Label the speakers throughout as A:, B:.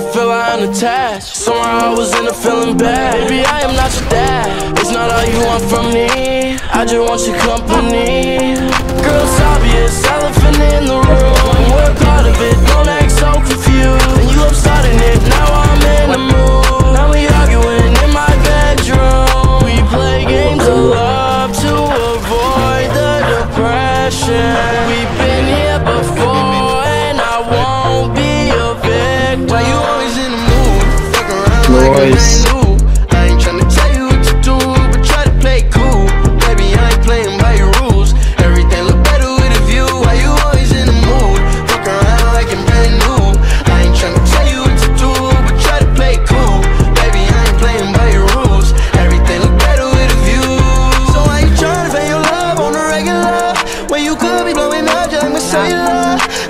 A: I to
B: feel I'm unattached. Somehow I was in a feeling bad. Baby, I am not your dad. It's not all you want from me. I just want your company. Girl, it's obvious, elephant
A: When you could be blowing up just like my cellular.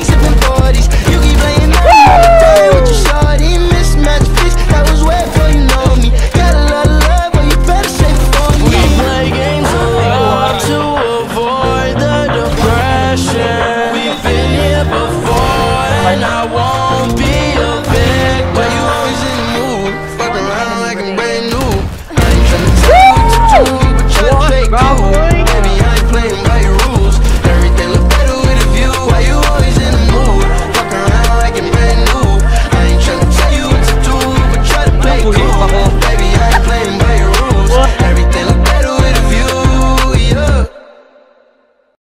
A: sipping 40s.